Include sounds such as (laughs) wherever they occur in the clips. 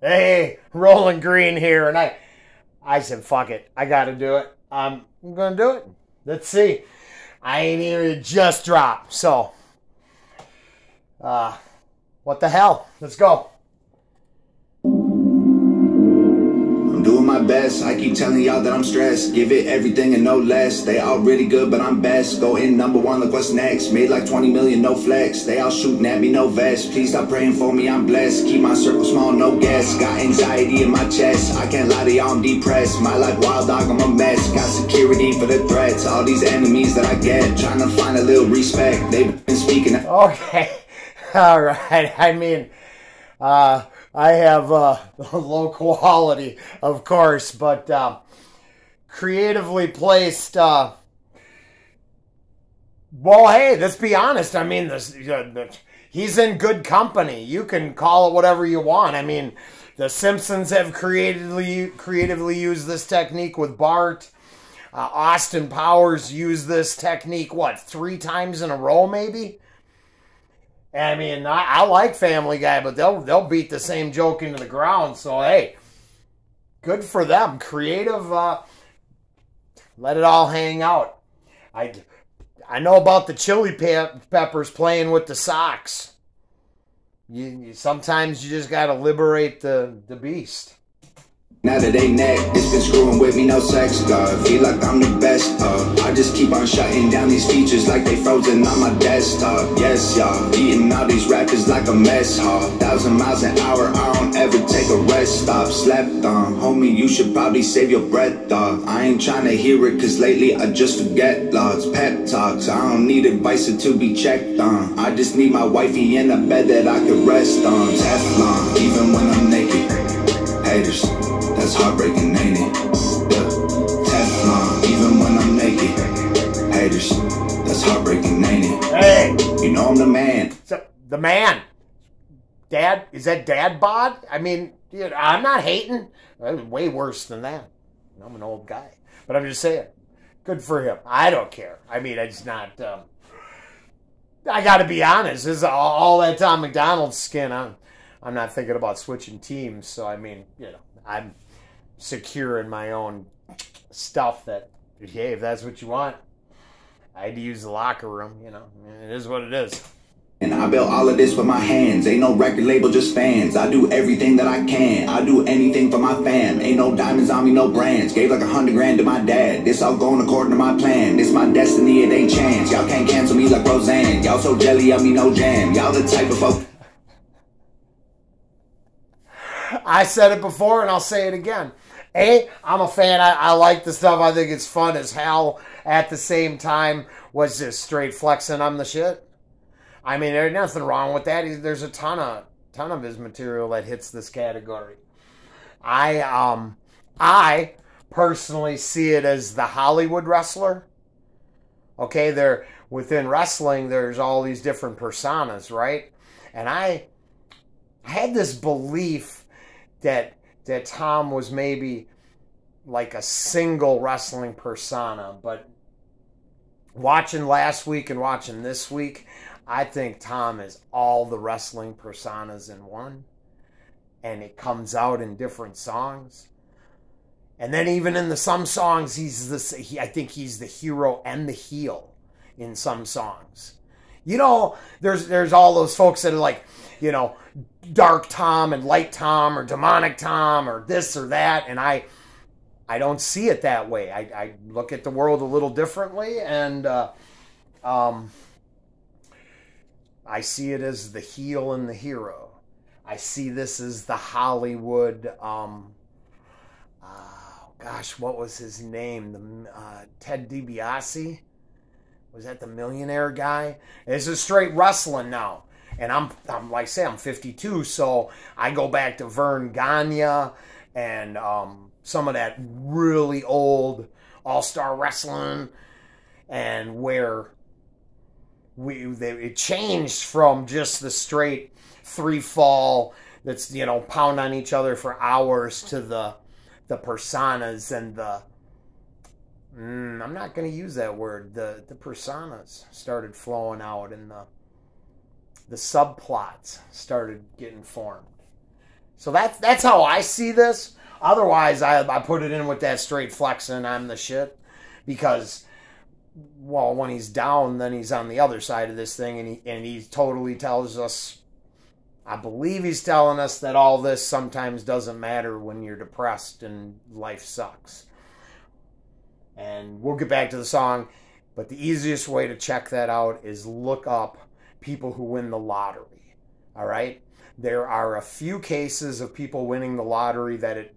Hey, Rollen Green here, and I, I said, fuck it, I got to do it. I'm, I'm gonna do it. Let's see. I ain't even just dropped, so, uh, what the hell? Let's go. My best. I keep telling y'all that I'm stressed. Give it everything and no less. They all really good, but I'm best. Go in number one, look what's next. Made like 20 million, no flex. They all shooting at me, no vest. Please stop praying for me, I'm blessed. Keep my circle small, no guess. Got anxiety in my chest. I can't lie to y'all, I'm depressed. My life wild dog, I'm a mess. Got security for the threats. All these enemies that I get. Trying to find a little respect. They've been speaking. Okay. (laughs) All right. I mean, uh, I have uh, (laughs) low quality, of course, but uh, creatively placed. Uh, well, hey, let's be honest. I mean, this, he's in good company. You can call it whatever you want. I mean, the Simpsons have creatively creatively used this technique with Bart. Uh, Austin Powers used this technique what three times in a row, maybe. I mean, I, I, like Family Guy, but they'll they'll beat the same joke into the ground. So hey, good for them. Creative. Uh, let it all hang out. I I know about the Chili pe- Peppers playing with the socks. You, you sometimes you just got to liberate the the beast. Now that they neck, it's been screwing with me, no sex, God. Feel like I'm the best, uh. I just keep on shutting down these features like they frozen on my desktop. Yes, y'all. Eating all these rappers like a mess hall. Thousand miles an hour, I don't ever take a rest stop. Slept on, homie, you should probably save your breath, dog. I ain't trying to hear it, cause lately I just forget lots. Pep talks, I don't need advice to be checked on. I just need my wifey in a bed that I could rest on. Teflon, even when I'm naked. Haters. Heartbreaking, ain't it? Yeah. Teflon, even when I'm naked. Haters, that's heartbreaking, ain't it? Hey, you know I'm the man. So, the man. Dad, is that dad bod? I mean, dude, I'm not hating. Way worse than that. I'm an old guy, but I'm just saying, good for him. I don't care. I mean, it's not. Um, I got to be honest. This is all, all that Tom MacDonald's skin. I'm, I'm not thinking about switching teams. So I mean, you know, I'm secure in my own stuff that hey if that's what you want i had to use the locker room you know it is what it is and I built all of this with my hands. Ain't no record label, just fans. I do everything that I can. I do anything for my fam. Ain't no diamonds on me, no brands. Gave like a hundred grand to my dad. This all going according to my plan. This my destiny, it ain't chance. Y'all can't cancel me like Roseanne. Y'all so jelly of me, no jam. Y'all the type of folk. I said it before and I'll say it again. A, I'm a fan. I, I like the stuff. I think it's fun as hell. At the same time, was just straight flexing. I'm the shit. I mean, there's nothing wrong with that. There's a ton of ton of his material that hits this category. I um I personally see it as the Hollywood wrestler. Okay, there within wrestling, there's all these different personas, right? And I I had this belief that that Tom was maybe like a single wrestling persona, but watching last week and watching this week, I think Tom is all the wrestling personas in one. And it comes out in different songs. And then even in the some songs, he's this. He, I think he's the hero and the heel in some songs. You know, there's there's all those folks that are like, you know, dark Tom and light Tom or demonic Tom or this or that, and I I don't see it that way. I, I look at the world a little differently, and uh, um, I see it as the heel and the hero. I see this as the Hollywood. Um, uh, gosh, what was his name? The uh, Ted DiBiase was that the millionaire guy? This is straight wrestling now. And I'm, I'm like I say, I'm 52, so I go back to Verne Gagne and um, some of that really old All Star Wrestling, and where we they, it changed from just the straight three fall that's you know pound on each other for hours to the the personas and the mm, I'm not going to use that word the the personas started flowing out and the the subplots started getting formed. So that's that's how I see this. Otherwise, I I put it in with that straight flexing. I'm the shit because well, when he's down, then he's on the other side of this thing, and he and he totally tells us. I believe he's telling us that all this sometimes doesn't matter when you're depressed and life sucks. And we'll get back to the song, but the easiest way to check that out is look up people who win the lottery. All right? There are a few cases of people winning the lottery that it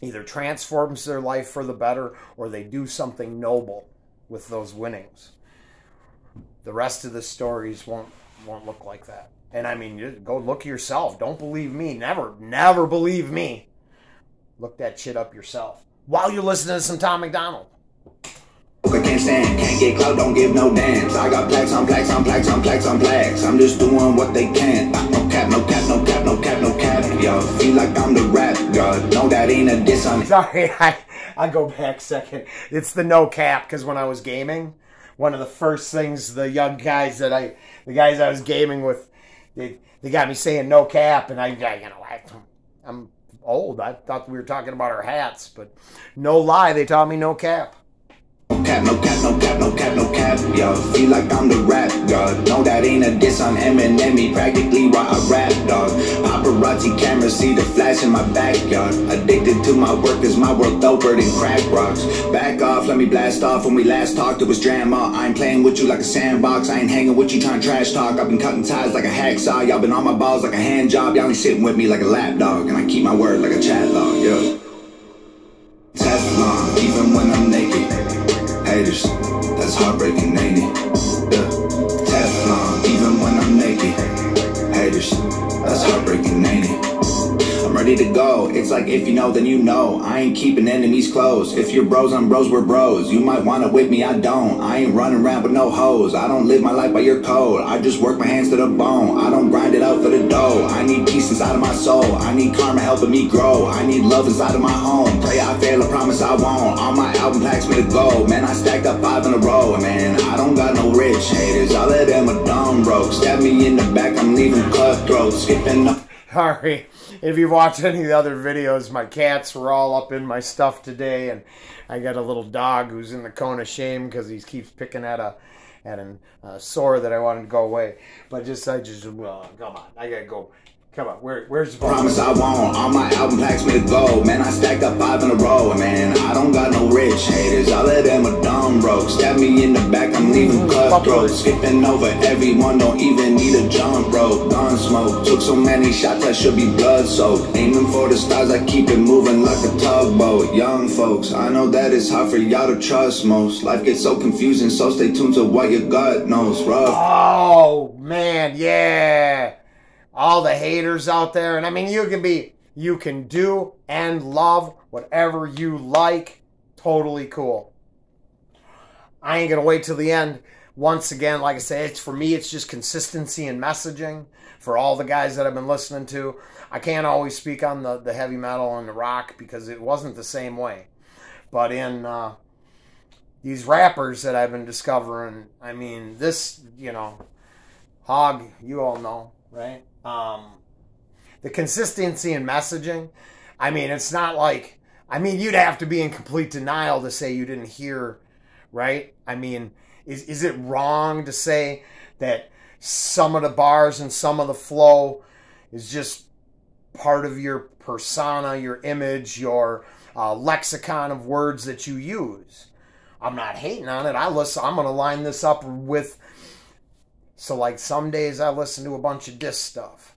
either transforms their life for the better or they do something noble with those winnings. The rest of the stories won't won't look like that. And I mean, go look yourself. Don't believe me. Never, never believe me. Look that shit up yourself while you're listening to some Tom MacDonald. I can't stand, can't get clout, don't give no damns. I got plaques on plaques on plaques on plaques on plaques. I'm just doing what they can. No cap, no cap, no cap, no cap, no cap. Yo, feel like I'm the rap god. No, that ain't a diss on Sorry, I, I go back a second. It's the no cap because when I was gaming, one of the first things the young guys that I, the guys I was gaming with, they, they got me saying no cap, and I, I you know, I, I'm old. I thought we were talking about our hats, but no lie, they taught me no cap. No cap, no cap, cap, no cap, no cap, yo. Feel like I'm the rap god. No, that ain't a diss on Eminem. He practically why I rap, dog. Paparazzi cameras see the flash in my backyard. Addicted to my work, cause my world doper than crack rocks. Back off, let me blast off. When we last talked, it was drama. I ain't playing with you like a sandbox. I ain't hanging with you trying trash talk. I've been cutting ties like a hacksaw. Y'all been on my balls like a hand job. Y'all ain't sitting with me like a lap dog. And I keep my word like a chat log, yo. Heartbreaking, ready to go. It's like if you know, then you know. I ain't keeping enemies close. If you're bros, I'm bros, we're bros. You might wanna with me, I don't. I ain't running around with no hoes. I don't live my life by your code. I just work my hands to the bone. I don't grind it out for the dough. I need peace inside of my soul. I need karma helping me grow. I need love inside of my home. Pray I fail, I promise I won't. On my album packs me to go. Man, I stacked up five in a row. Man, I don't got no rich haters. All of them are dumb broke. Stab me in the back, I'm leaving cutthroat. Skipping up. (laughs) Sorry. If you watch any of the other videos, my cats were all up in my stuff today, and I got a little dog who's in the cone of shame because he keeps picking at a at a uh, sore that I wanted to go away. But just I just uh, come on, I gotta go. Come on, where where's the Promise I won't. On my album packs me to go. Man, I stacked up five in a row. Man, I don't got no rich haters. All of them are dumb broke. Stab me in the back, I'm leaving mm, cutthroat. Skipping over everyone, don't even need a jump rope. Gun smoke. Took so many shots, I should be blood soaked. Aiming for the stars, I keep it moving like a tugboat. Young folks, I know that it's hard for y'all to trust most. Life gets so confusing, so stay tuned to what your gut knows. Rough. Oh man, yeah. All the haters out there, and I mean, you can be, you can do and love whatever you like. Totally cool. I ain't gonna wait till the end. Once again, like I say, it's for me, it's just consistency and messaging for all the guys that I've been listening to. I can't always speak on the, the heavy metal and the rock because it wasn't the same way. But in uh, these rappers that I've been discovering, I mean, this, you know, Hog, you all know, right? Um, the consistency in messaging, I mean, it's not like, I mean, you'd have to be in complete denial to say you didn't hear, right? I mean, is, is it wrong to say that some of the bars and some of the flow is just part of your persona, your image, your uh, lexicon of words that you use? I'm not hating on it. I listen. I'm gonna line this up with. So like some days I listen to a bunch of disc stuff.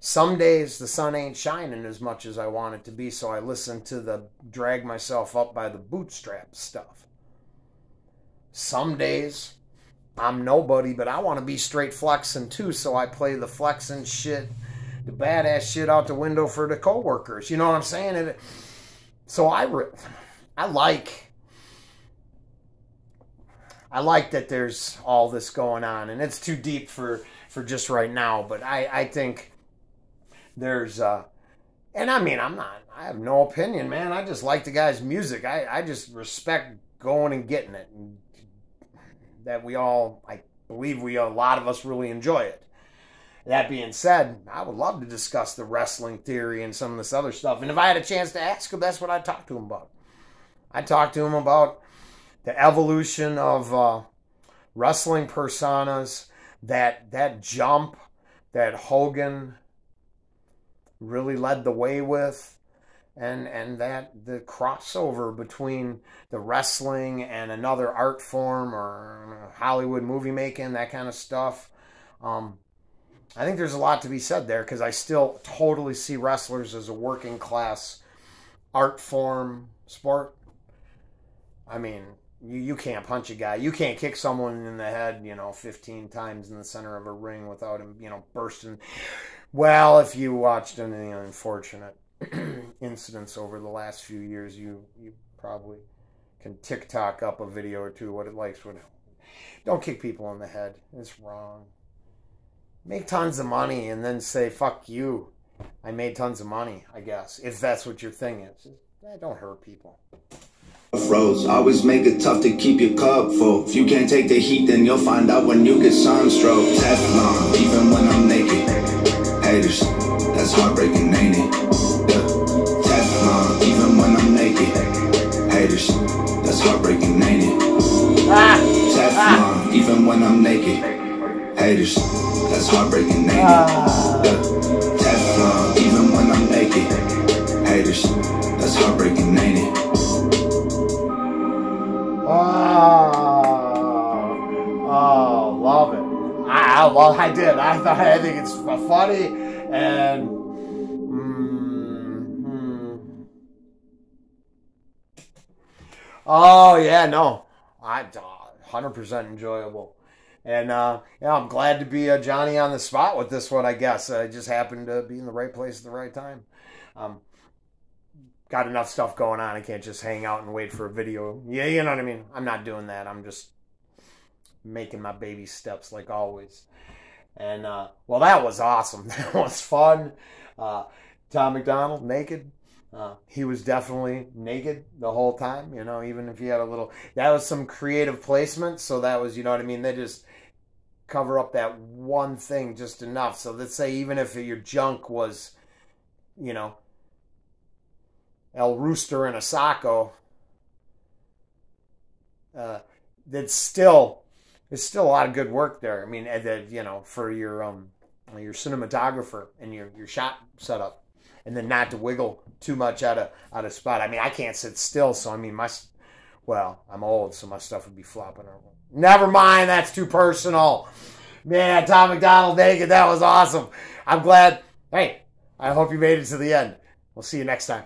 Some days the sun ain't shining as much as I want it to be, so I listen to the drag myself up by the bootstrap stuff. Some days I'm nobody, but I want to be straight flexing too, so I play the flexing shit, the badass shit out the window for the coworkers. You know what I'm saying? It, so I, I like, I like that there's all this going on, and it's too deep for for just right now. But I, I think there's, uh, and I mean, I'm not, I have no opinion, man. I just like the guy's music. I, I just respect going and getting it, and that we all, I believe we, a lot of us really enjoy it. that being said, I would love to discuss the wrestling theory and some of this other stuff. And if I had a chance to ask him, that's what I'd talk to him about. I'd talk to him about the evolution of uh, wrestling personas, that that jump that Hogan really led the way with, and and that the crossover between the wrestling and another art form or Hollywood movie making, that kind of stuff. Um, I think there's a lot to be said there because I still totally see wrestlers as a working class art form sport. I mean, you, you can't punch a guy. You can't kick someone in the head, you know, 15 times in the center of a ring without him, you know, bursting. Well, if you watched any unfortunate (clears throat) incidents over the last few years, you, you probably can TikTok up a video or two what it likes. What don't kick people in the head. It's wrong make tons of money and then say fuck you i made tons of money i guess if that's what your thing is eh, don't hurt people Froze. Always make it tough to keep your cup full. If you can't take the heat, then you'll find out when you get sunstroke. Teflon, even when I'm naked. Haters, that's heartbreaking, ain't it? Yeah. Teflon, even when I'm naked. Haters, that's heartbreaking, ain't it? Ah. Teflon, ah. even when I'm naked. Haters, that's heartbreaking, ain't it? Yeah. Teflon, even when I'm naked. Haters, that's heartbreaking, ain't it? Oh, oh, love it. I, I love. I did. I thought. I think it's funny and. Mm, Oh yeah, no, I hundred percent enjoyable. And uh, yeah, I'm glad to be uh, Johnny on the spot with this one. I guess I just happened to be in the right place at the right time. Um, got enough stuff going on. I can't just hang out and wait for a video. Yeah, you know what I mean. I'm not doing that. I'm just making my baby steps like always. And uh, well, that was awesome. (laughs) That was fun. Uh, Tom MacDonald naked. Uh, he was definitely naked the whole time, you know, even if he had a little. That was some creative placement. So that was, you know what I mean? They just cover up that one thing just enough. So let's say even if your junk was, you know, El Rooster and Asako uh, that's still there's still a lot of good work there. I mean, that you know, for your um your cinematographer and your your shot setup, and then not to wiggle too much out of out of spot. I mean, I can't sit still, so I mean, my well, I'm old, so my stuff would be flopping around. Never mind, that's too personal. Man, Tom MacDonald naked, that was awesome. I'm glad. Hey, I hope you made it to the end. We'll see you next time.